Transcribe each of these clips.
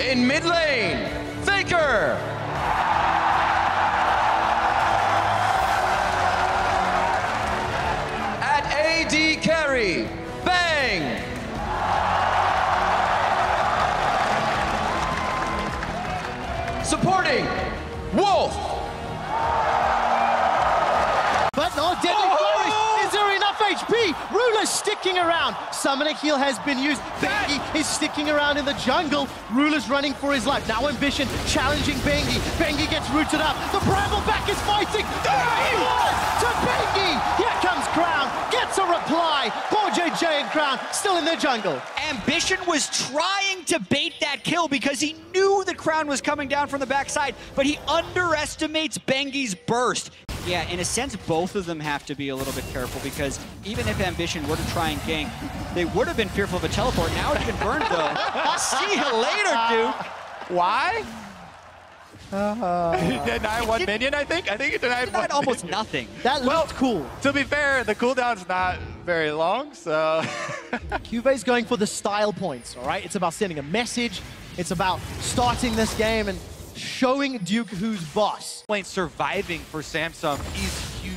In mid lane, Faker. At AD carry, Bang. Supporting, Wolf. Ruler's sticking around. Summoner Heal has been used. Bengi is sticking around in the jungle. Ruler's running for his life. Now Ambition challenging Bengi. Bengi gets rooted up. The Brambleback is fighting. There he was to Bengi. Here comes Crown. Gets a reply. CoreJJ and Crown still in the jungle. Ambition was trying to bait that kill because he knew the crown was coming down from the backside, but he underestimates Bengi's burst. Yeah, in a sense, both of them have to be a little bit careful because even if Ambition were to try and gank, they would have been fearful of a teleport. Now it's been burned, though. See you later, Duke. Why? he denied one minion, I think. I think he denied, Denied one almost minion. nothing. That Well- looked cool. To be fair, the cooldown's not very long, so... Cube's going for the style points, all right? It's about sending a message. It's about starting this game and showing Duke who's boss. Lane surviving for Samsung is huge.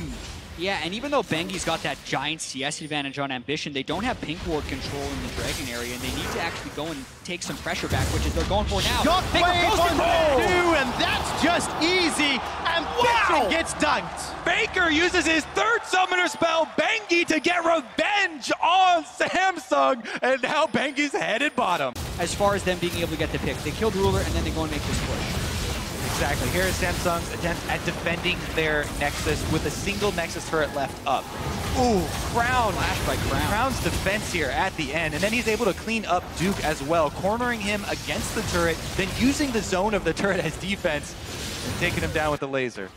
Yeah, and even though Bengi's got that giant CS advantage on Ambition, they don't have pink ward control in the Dragon area, and they need to actually go and take some pressure back, which is they're going for now. Faker Shockwave goes on two, and that's just easy. Ambition Wow! gets dunked. Faker uses his third summoner spell, Bengi, to get revenge on Samsung, and now Bengi's headed bottom. As far as them being able to get the pick, they killed Ruler, and then they go and make this push. Exactly. Here is Samsung's attempt at defending their Nexus with a single Nexus turret left up. Ooh, Crown. Flash by Crown. Crown's defense here at the end, and then he's able to clean up Duke as well, cornering him against the turret, then using the zone of the turret as defense, and taking him down with the laser.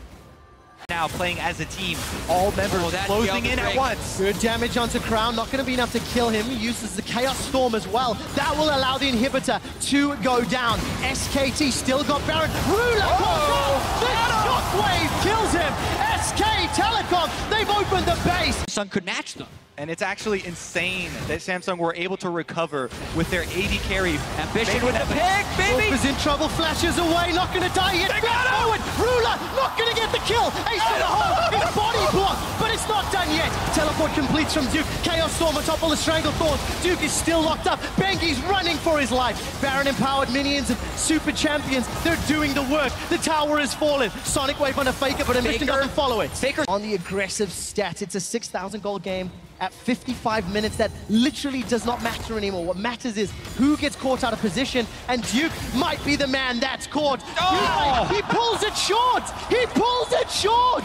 Now playing as a team, all members Oh, closing the in at once. Good damage onto Crown, not going to be enough to kill him. He uses the Chaos Storm as well. That will allow the inhibitor to go down. SKT still got Baron. Ruler Oh, The Shockwave kills him. SK Telecom, they've opened the base. Sun could match them. And it's actually insane that Samsung were able to recover with their AD carry. Ambition Made with the pick, baby! Is in trouble, flashes away, not going to die yet. They got him! forward. Ruler not going to get the kill. Ace in the hole. It's body block, but it's not done yet. Teleport completes from Duke. Chaos Storm on top of the Strangle Thorns. Duke is still locked up. Bengi's running for his life. Baron empowered minions and super champions. They're doing the work. The tower is fallen. Sonic Wave on a Faker, but Faker. doesn't follow it. Faker. On the aggressive stats, it's a 6,000 gold game at 55 minutes. That literally does not matter anymore. What matters is who gets caught out of position, and Duke might be the man that's caught. Oh! He, he pulls it short. He pulls it short.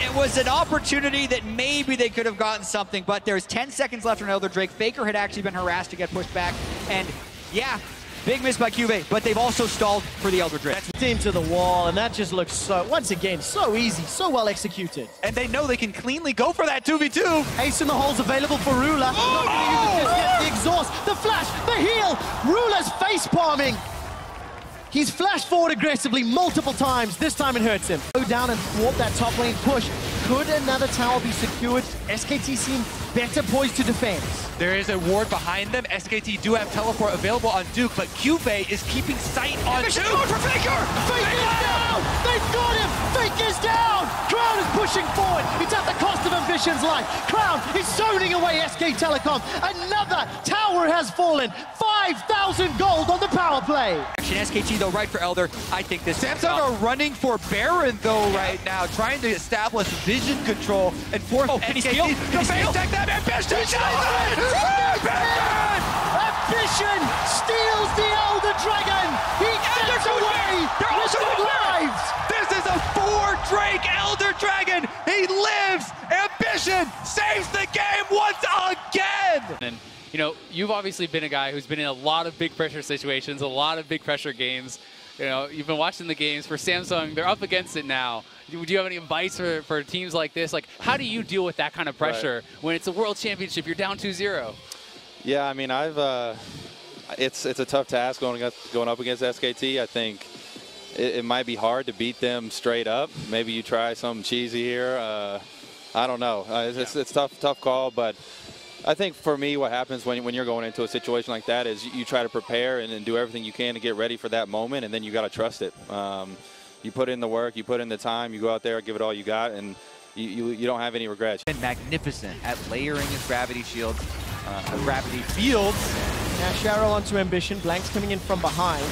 It was an opportunity that maybe they could have gotten something, but there's 10 seconds left on Elder Drake. Faker had actually been harassed to get pushed back, and yeah, big miss by Cube, but they've also stalled for the Elder Drake. Team to the wall, and that just looks so, once again, so easy, so well executed. And they know they can cleanly go for that 2v2. Ace in the hole's available for Ruler. Not gonna use it just yet. The exhaust, the flash, the heal. Ruler's face palming. He's flashed forward aggressively multiple times. This time it hurts him. Go down and thwart that top lane push. Could another tower be secured? SKT seem better poised to defend. There is a ward behind them. SKT do have teleport available on Duke, but Cube is keeping sight on Ambition Duke. for Faker! Fake is down! They've got him! Fake is down! Crown is pushing forward. It's at the cost of Ambition's life. Crown is zoning away SK Telecom. Another tower has fallen. 5,000 gold on the power play. Action SKT though, right for Elder. I think this Samsung are running for Baron though right now, trying to establish vision control and force Oh, can he steal? to Can he steal? attack that ambition. Ambition! Ambition steals the Elder Dragon. He gets away They're with also the lives. This is a four Drake Elder Dragon. He lives. Ambition saves the game once again. And you know, you've obviously been a guy who's been in a lot of big pressure situations, a lot of big pressure games. You know, you've been watching the games for Samsung. They're up against it now. Do you have any advice for, for teams like this? Like, how do you deal with that kind of pressure when it's a world championship? You're down 2-0. Yeah, I mean, I've uh, it's it's a tough task going up, going up against SKT. I think it, it might be hard to beat them straight up. Maybe you try something cheesy here. Uh, I don't know. Uh, it's, it's, it's tough tough call, but I think for me, what happens when, when you're going into a situation like that is you, you try to prepare and, and do everything you can to get ready for that moment, and then you got to trust it. Um, you put in the work, you put in the time, you go out there, give it all you got, and you, you, you don't have any regrets. Been magnificent at layering his gravity shields, uh, gravity fields. Now Sharo onto Ambition. Blank's coming in from behind.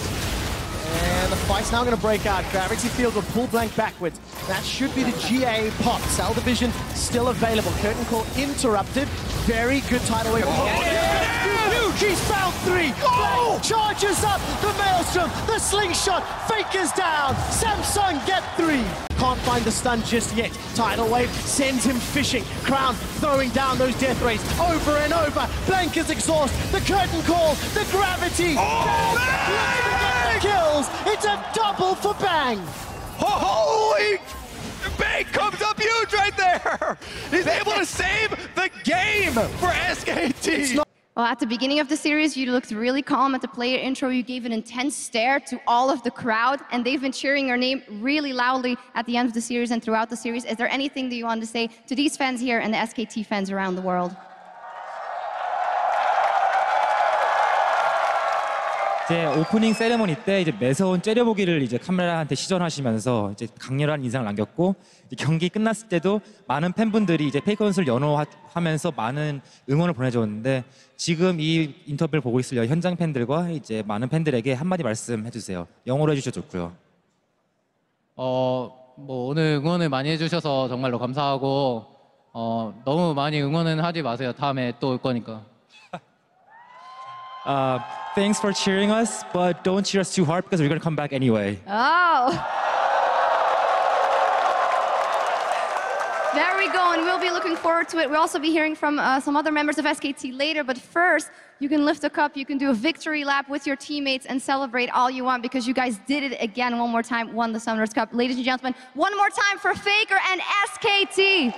And the fight's now going to break out. Gravity Field will pull Blank backwards. That should be the GA pop. Cell Division still available. Curtain Call interrupted. Very good tidal wave. Oh, He's found three. Blank charges up. The Maelstrom. The slingshot. Faker's down. Samsung get three. Can't find the stun just yet. Tidal wave sends him fishing. Crown throwing down those death rays over and over. Blank is exhaust. The curtain call. The gravity. Oh, kills. It's a double for Bang. Holy! Bang comes up huge right there! He's able to save the game for SKT! Well, at the beginning of the series, you looked really calm at the player intro. You gave an intense stare to all of the crowd, and they've been cheering your name really loudly at the end of the series and throughout the series. Is there anything that you want to say to these fans here and the SKT fans around the world? 이제 오프닝 세레모니 때 이제 매서운 째려보기를 이제 카메라한테 시전하시면서 이제 강렬한 인상을 남겼고 경기 끝났을 때도 많은 팬분들이 이제 페이커 선수를 연호하면서 많은 응원을 보내줬는데 지금 이 인터뷰를 보고 있을 현장 팬들과 이제 많은 팬들에게 한마디 말씀해 주세요. 영어로 해주셔도 좋고요. 어, 뭐 오늘 응원을 많이 해주셔서 정말로 감사하고 어, 너무 많이 응원은 하지 마세요. 다음에 또 올 거니까. Uh, thanks for cheering us, but don't cheer us too hard because we're gonna come back anyway. Oh! There we go, and we'll be looking forward to it. We'll also be hearing from uh, some other members of SKT later, but first, you can lift a cup, you can do a victory lap with your teammates and celebrate all you want because you guys did it again one more time, won the Summoners Cup. Ladies and gentlemen, one more time for Faker and SKT.